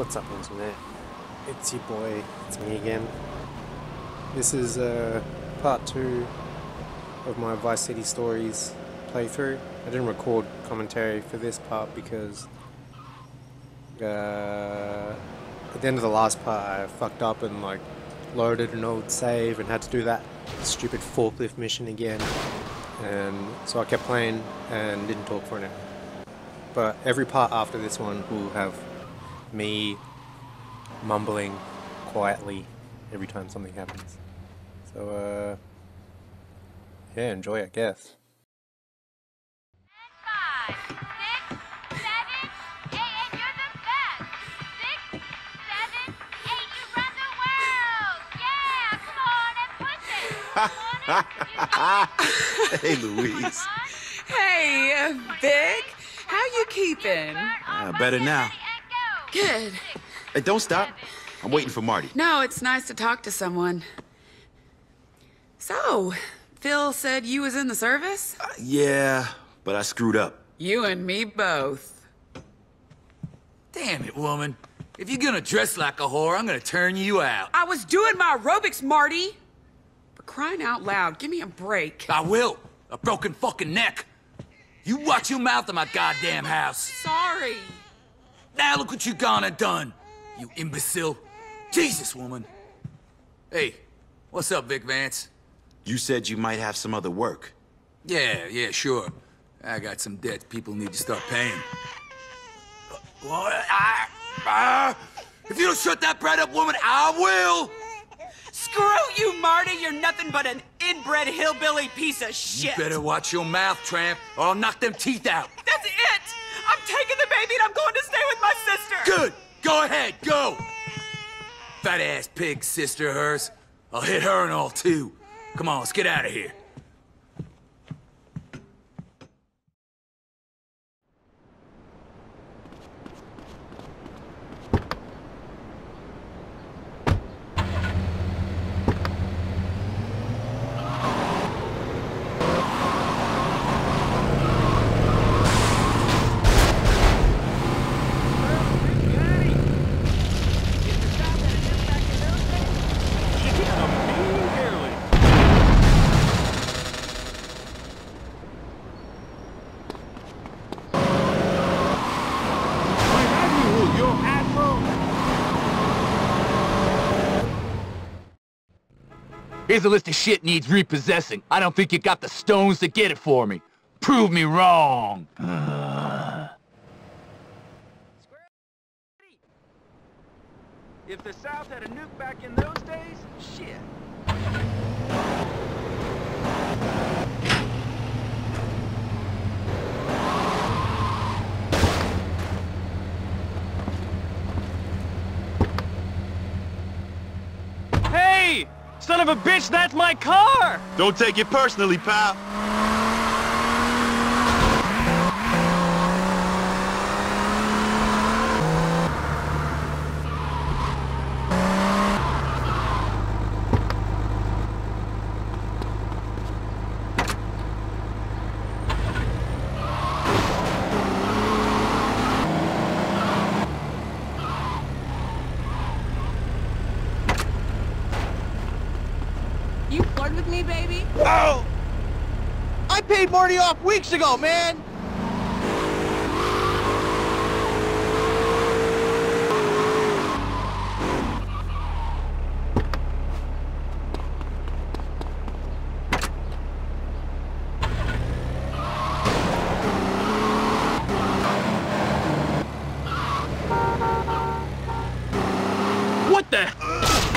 What's up, internet? It's your boy, it's me again. This is uh, part two of my Vice City Stories playthrough. I didn't record commentary for this part because uh, at the end of the last part I fucked up and like loaded an old save and had to do that stupid forklift mission again. And so I kept playing and didn't talk for an hour. But every part after this one will have me mumbling quietly every time something happens. So, uh, yeah, enjoy, I guess. Five, six, seven, eight, and you're the best. Six, seven, eight, you run the world. Yeah, come on and push it. Come on and hey, Louise. Hey, uh, Vic, how you keeping? Uh, better now. Good. Hey, don't stop. I'm waiting for Marty. No, it's nice to talk to someone. So, Phil said you was in the service? Uh, yeah, but I screwed up. You and me both. Damn it, woman. If you're gonna dress like a whore, I'm gonna turn you out. I was doing my aerobics, Marty! For crying out loud, give me a break. I will. A broken fucking neck. You watch your mouth in my goddamn house. Sorry. Now look what you gone and done, you imbecile. Jesus, woman. Hey, what's up, Vic Vance? You said you might have some other work. Yeah, yeah, sure. I got some debts people need to start paying. What? I, ah, if you don't shut that brat up, woman, I will! Screw you, Marty! You're nothing but an inbred hillbilly piece of shit! You better watch your mouth, tramp, or I'll knock them teeth out. That's it! Taking the baby and I'm going to stay with my sister! Good! Go ahead, go! Fat ass pig sister hers. I'll hit her and all too. Come on, let's get out of here. Here's a list of shit needs repossessing. I don't think you got the stones to get it for me. Prove me wrong. If the South had a nuke back in those days, shit. Hey! Son of a bitch, that's my car! Don't take it personally, pal. You flirt with me, baby? Oh! I paid Marty off weeks ago, man! What the?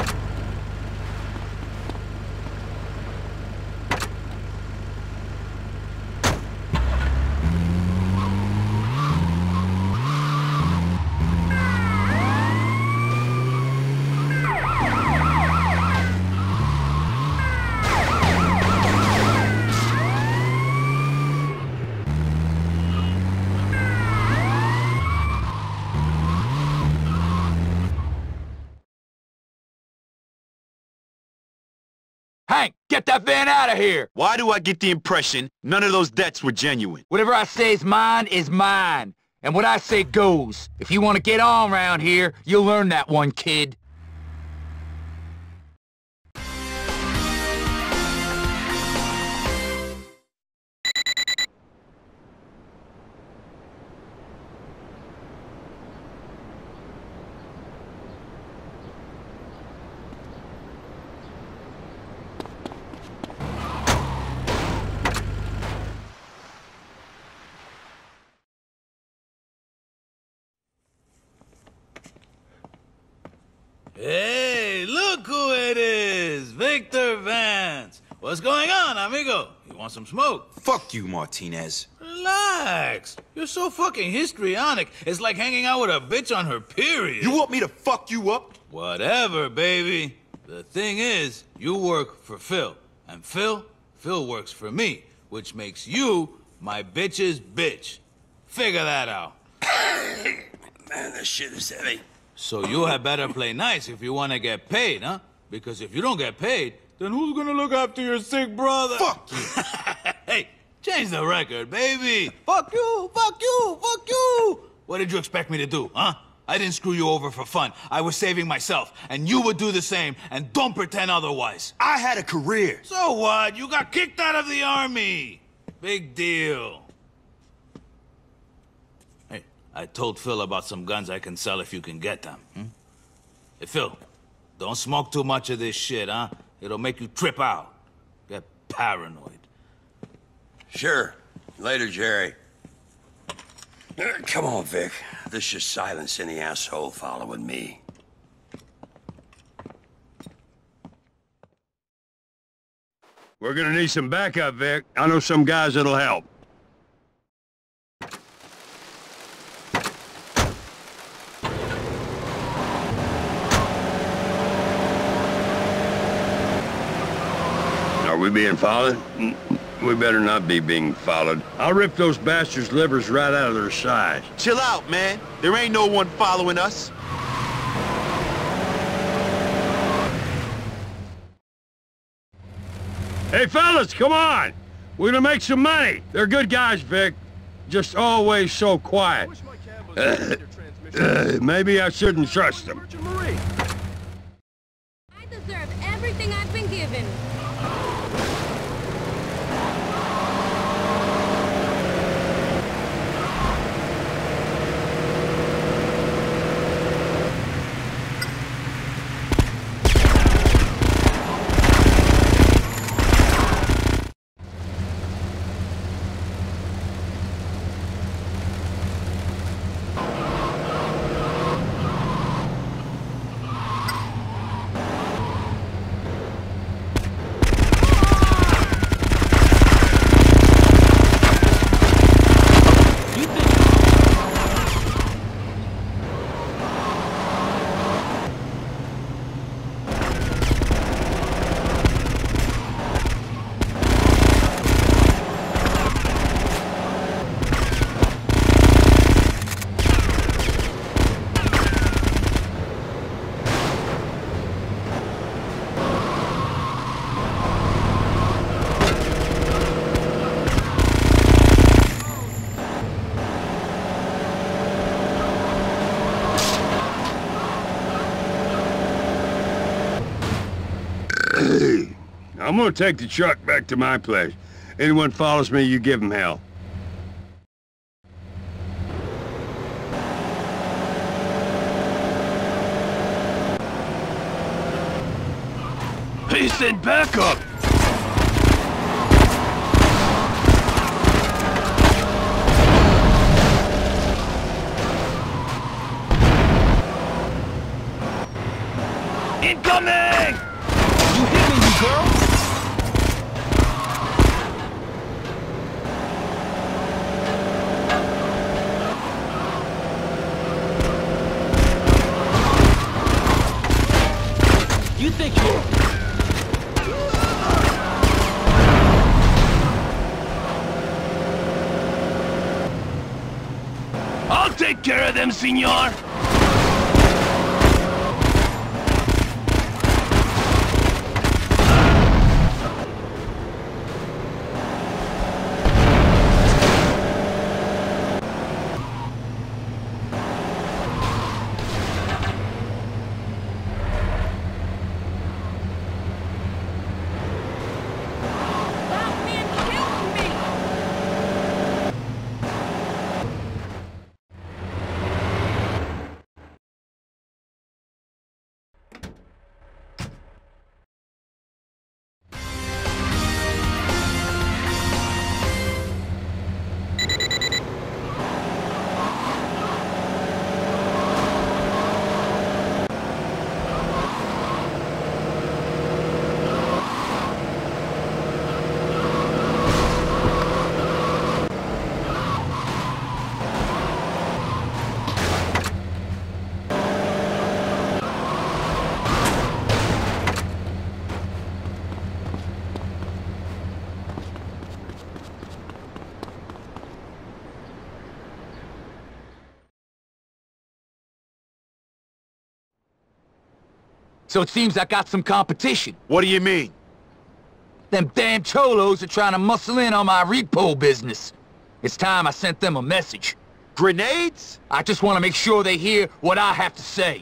Hank, get that van out of here! Why do I get the impression none of those debts were genuine? Whatever I say is mine is mine. And what I say goes. If you want to get on around here, you'll learn that one, kid. Amigo? You want some smoke? Fuck you, Martinez. Relax. You're so fucking histrionic. It's like hanging out with a bitch on her period. You want me to fuck you up? Whatever, baby. The thing is, you work for Phil. And Phil, Phil works for me, which makes you my bitch's bitch. Figure that out. Man, this shit is heavy. So you had better play nice if you want to get paid, huh? Because if you don't get paid, then who's gonna look after your sick brother? Fuck you. hey, change the record, baby. fuck you, fuck you, fuck you. What did you expect me to do, huh? I didn't screw you over for fun. I was saving myself, and you would do the same, and don't pretend otherwise. I had a career. So what? You got kicked out of the army. Big deal. Hey, I told Phil about some guns I can sell if you can get them. Hmm? Hey, Phil, don't smoke too much of this shit, huh? It'll make you trip out. Get paranoid. Sure. Later, Jerry. Come on, Vic. This should silence any asshole following me. We're gonna need some backup, Vic. I know some guys that'll help. We being followed? Mm, We better not be being followed. I'll rip those bastards' livers right out of their sides. Chill out, man. There ain't no one following us. Hey, fellas, come on! We're gonna make some money. They're good guys, Vic. Just always so quiet. Uh, maybe I shouldn't trust them. You think I'm gonna take the truck back to my place. Anyone follows me, you give them hell. He sent backup! You hit me, you girl! You think you're... I'll take care of them, senor! So it seems I got some competition. What do you mean? Them damn cholos are trying to muscle in on my repo business. It's time I sent them a message. Grenades? I just want to make sure they hear what I have to say.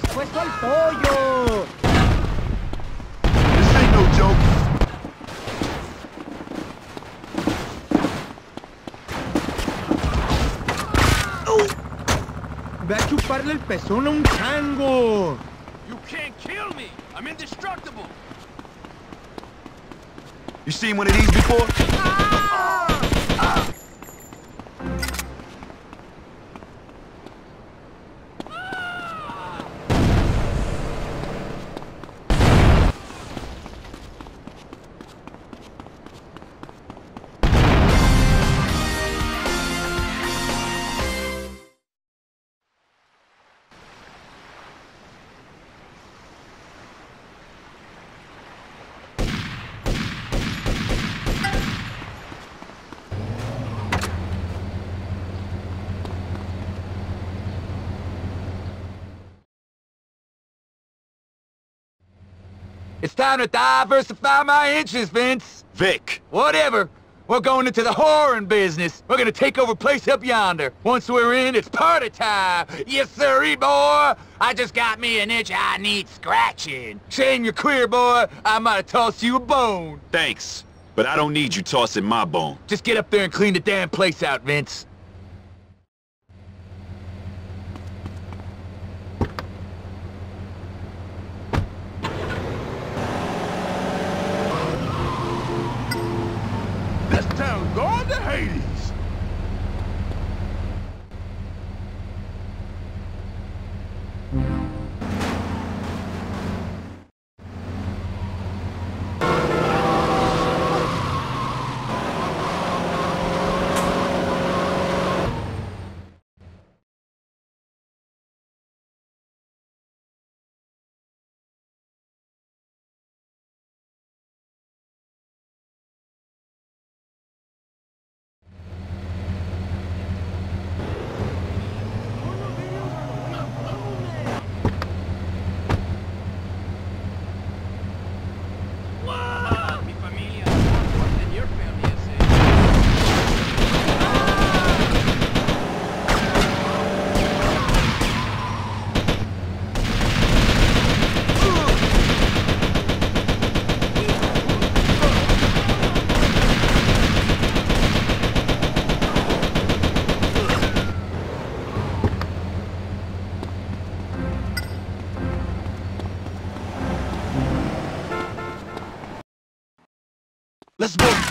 Pescuezo al pollo. This ain't no joke. Ve a chuparle el pezón a un chango. You can't kill me. I'm indestructible. You seen one of these before? It's time to diversify my interests, Vince. Vic. Whatever. We're going into the whoring business. We're gonna take over place up yonder. Once we're in, it's party time. Yes, sirree, boy. I just got me an itch I need scratching. Shame you're queer, boy. I might have tossed you a bone. Thanks. But I don't need you tossing my bone. Just get up there and clean the damn place out, Vince.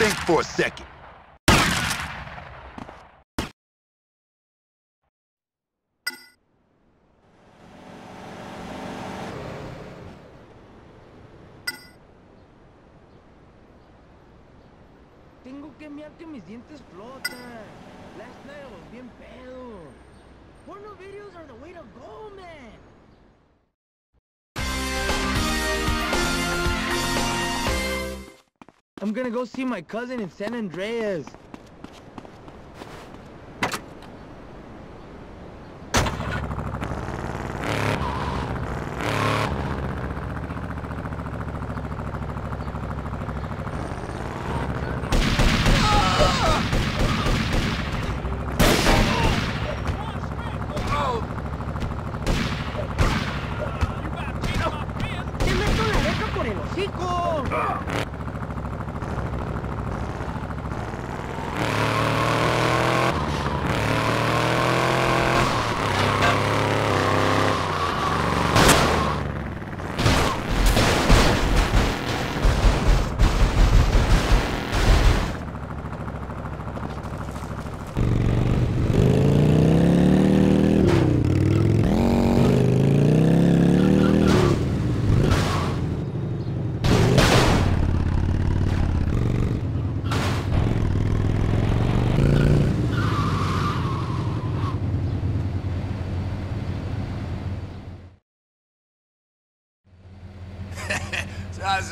Think for a second. Tengo que mirar que mis dientes flotan. Last night I was bien pedo. Porno videos are the way to go, man. I'm gonna go see my cousin in San Andreas.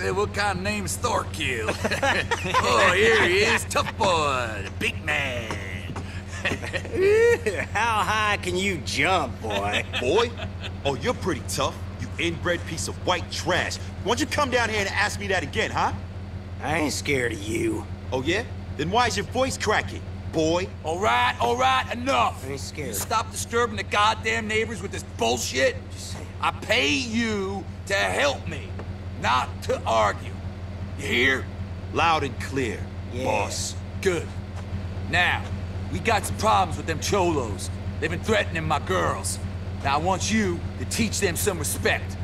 Said, what kind of name's Thorkill? oh, here he is, tough boy, big man. How high can you jump, boy? Boy? Oh, you're pretty tough. You inbred piece of white trash. Why don't you come down here and ask me that again, huh? I ain't scared of you. Oh, yeah? Then why is your voice cracking, boy? All right, all right, enough. I ain't scared. Stop disturbing the goddamn neighbors with this bullshit. I pay you to help me, not to argue. You hear? Loud and clear, Yeah. boss. Good. Now, we got some problems with them cholos. They've been threatening my girls. Now I want you to teach them some respect.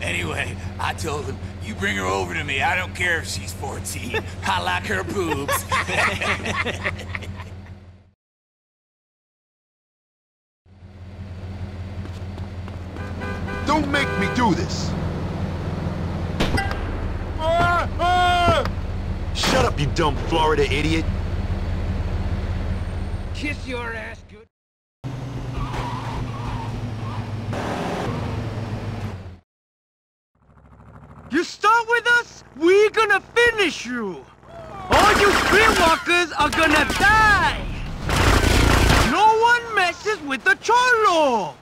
Anyway, I told them, you bring her over to me. I don't care if she's 14. I like her boobs. Don't make me do this. Shut up, you dumb Florida idiot. Kiss your ass good. You start with us, we're gonna finish you! All you streetwalkers are gonna die! No one messes with the cholo!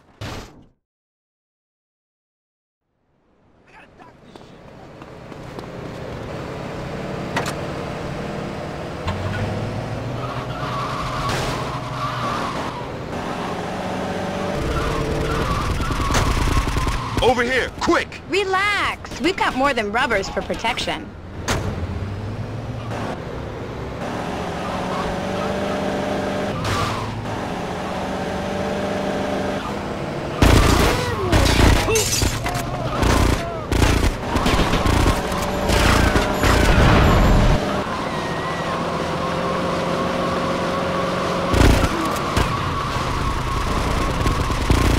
Over here, quick! Relax. We've got more than rubbers for protection.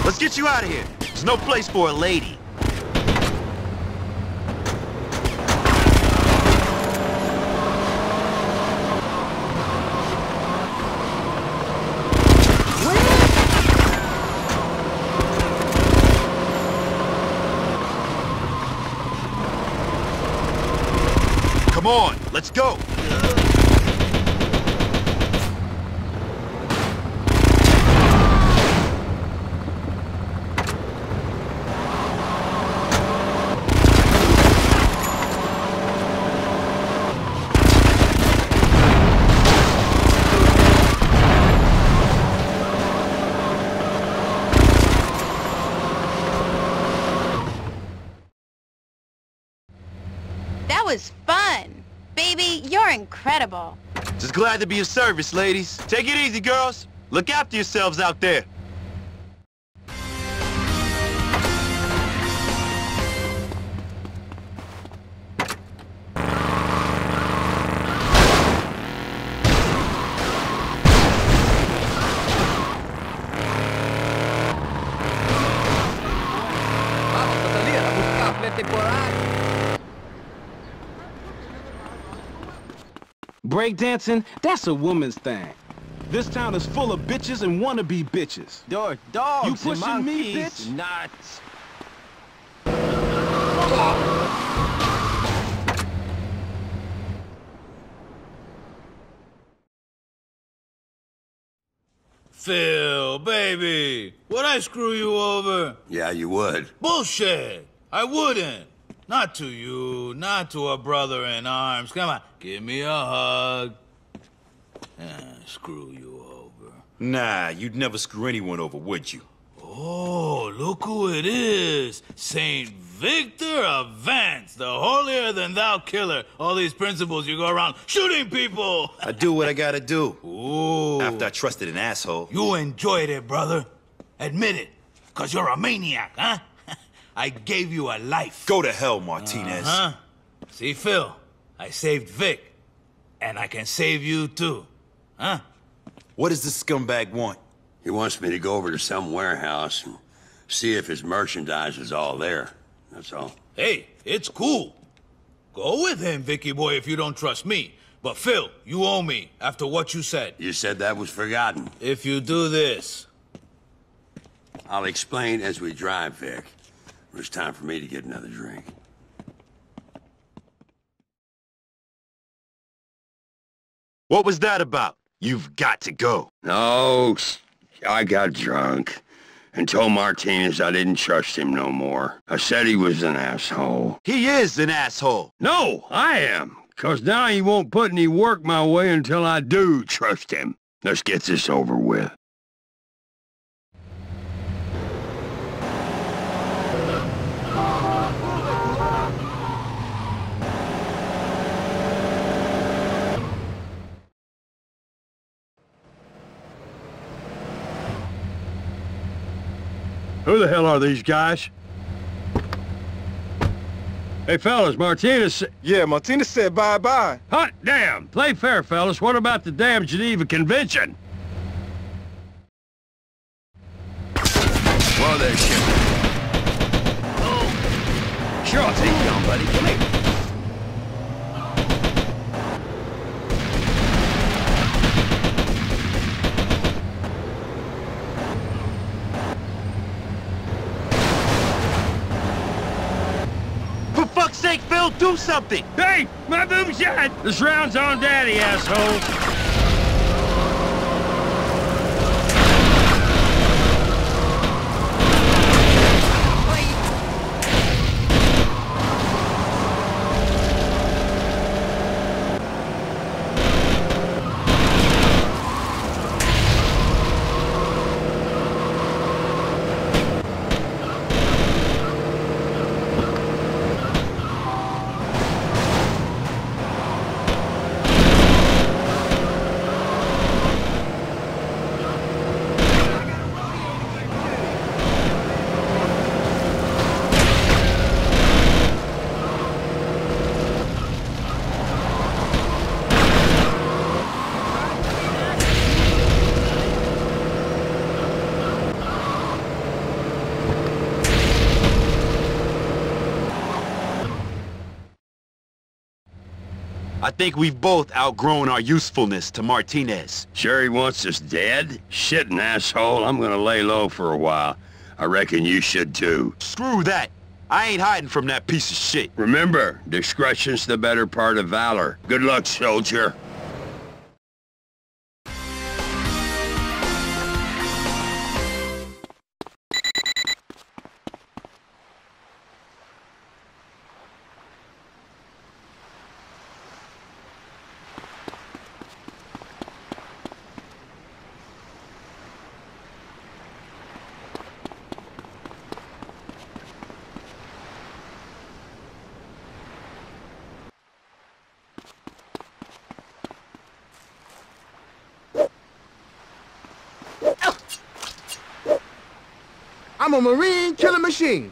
Let's get you out of here. There's no place for a lady. Come on, let's go. incredible. Just glad to be of service, ladies. Take it easy, girls. Look after yourselves out there. temporada. Breakdancing, that's a woman's thing. This town is full of bitches and wannabe bitches. There are dogs You pushing me, monkeys, bitch? Not. Phil, baby, would I screw you over? Yeah, you would. Bullshit! I wouldn't. Not to you, not to a brother in arms. Come on, give me a hug. Ah, screw you over. Nah, you'd never screw anyone over, would you? Oh, look who it is. Saint Victor of Vance, the holier than thou killer. All these principles you go around shooting people. I do what I gotta do. Ooh. After I trusted an asshole. You enjoyed it, brother. Admit it. Cause you're a maniac, huh? I gave you a life. Go to hell, Martinez. Huh? See, Phil, I saved Vic. And I can save you too. Huh? What does this scumbag want? He wants me to go over to some warehouse and see if his merchandise is all there. That's all. Hey, it's cool. Go with him, Vicky boy, if you don't trust me. But Phil, you owe me after what you said. You said that was forgotten. If you do this. I'll explain as we drive, Vic. It's time for me to get another drink. What was that about? You've got to go. No, I got drunk and told Martinez I didn't trust him no more. I said he was an asshole. He is an asshole. No, I am. Cause now he won't put any work my way until I do trust him. Let's get this over with. Who the hell are these guys? Hey, fellas, Martinez... Yeah, Martinez said bye-bye. Hot damn! Play fair, fellas. What about the damn Geneva Convention? Whoa there, Ship. Sure, I'll take you on, buddy. Come here. For Phil, do something! Hey, my boom shot! This round's on daddy, asshole. I think we've both outgrown our usefulness to Martinez. Sure he wants us dead? Shitting asshole, I'm gonna lay low for a while. I reckon you should too. Screw that. I ain't hiding from that piece of shit. Remember, discretion's the better part of valor. Good luck, soldier. A Marine killing machine.